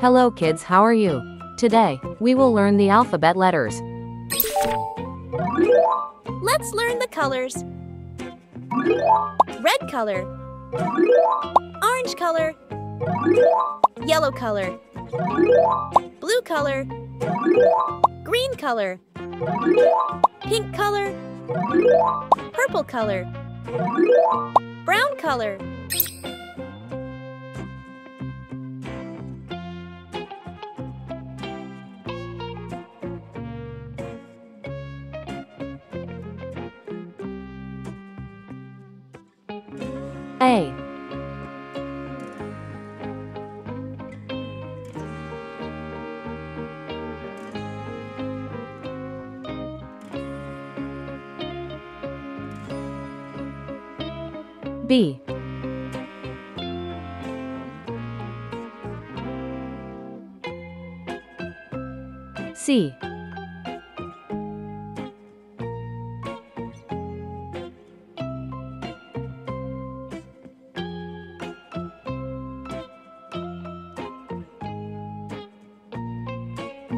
Hello kids, how are you? Today, we will learn the alphabet letters. Let's learn the colors. Red color. Orange color. Yellow color. Blue color. Green color. Pink color. Purple color. Brown color. A. B. C.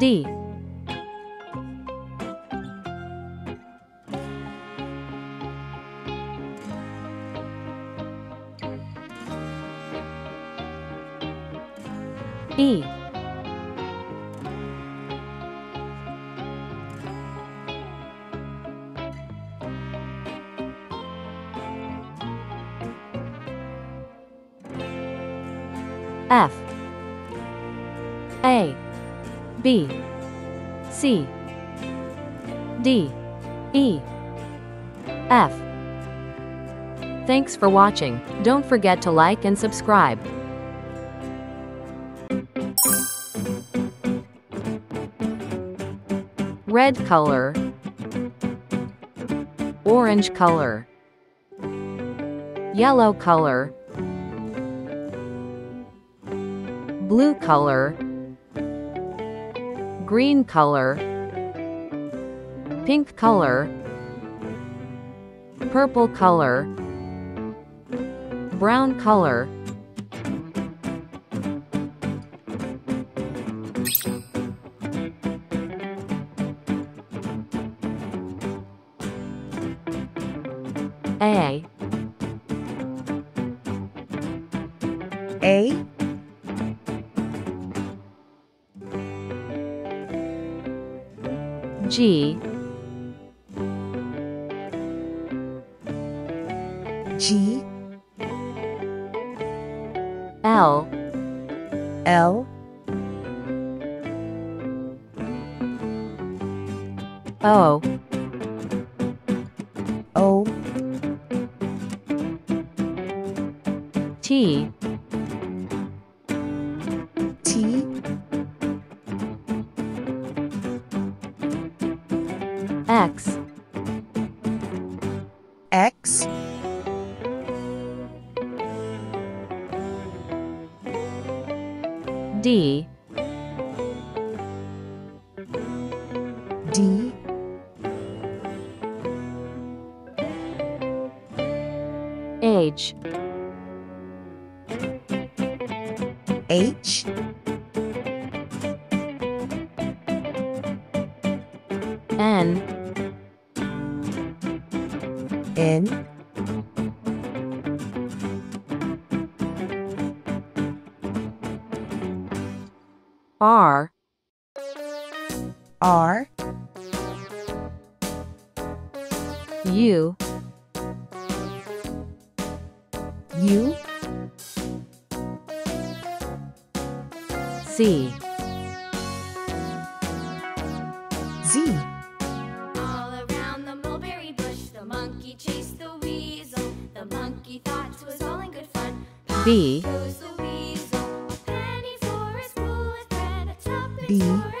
D. E. F. A. B. C. D. E. F. Thanks for watching. Don't forget to like and subscribe. Red color. Orange color. Yellow color. Blue color. Green color. Pink color. Purple color. Brown color. A. A, G. G, L. L, O. O, T. D, H. H, N. N, R. R, U. U, C. Z, All around the mulberry bush, the monkey chased the weasel. The monkey thought it was all in good fun. B. Goes the weasel, a penny for a spool of thread, a tuppence for a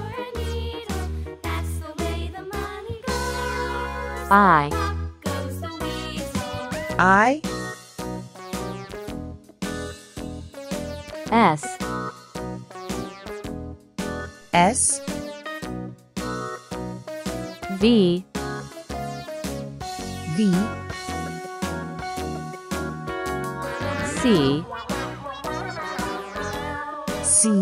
I. Up goes the weasel. I, S. S, V. V, C. C,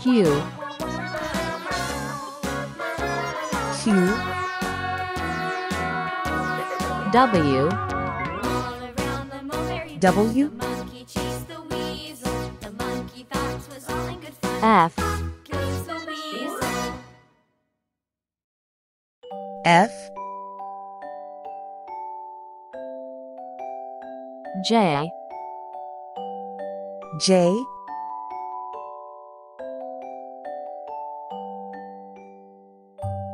Q in good fun. F. F, J J,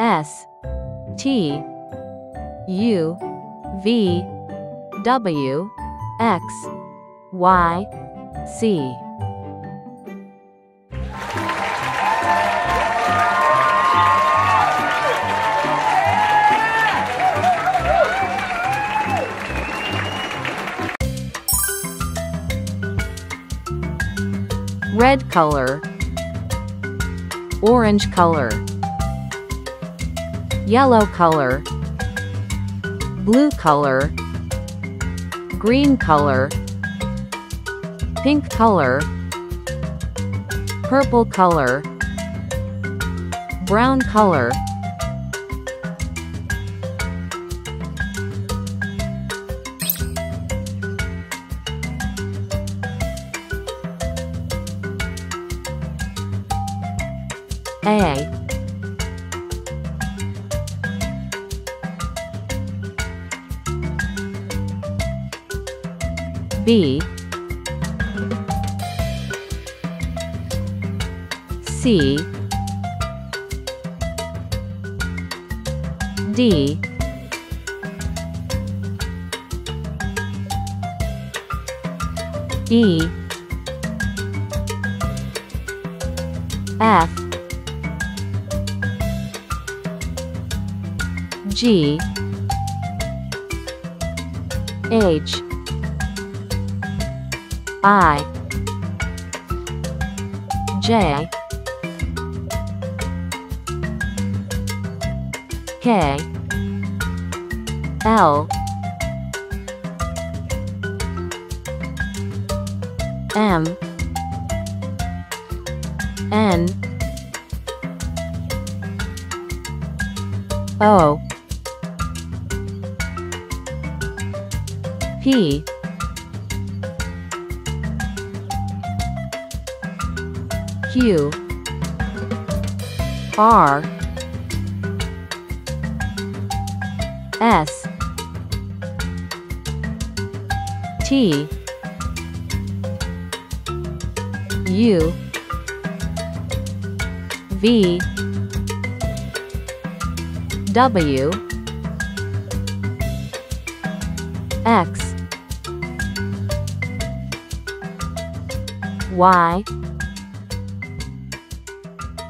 S T U V W X Y C red color. Orange color yellow color blue color green color pink color purple color brown color. A B. C. D. E. F. G. H I J K L M N O P Q R S T U V W X Y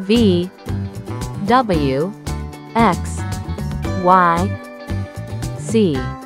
V W X Y C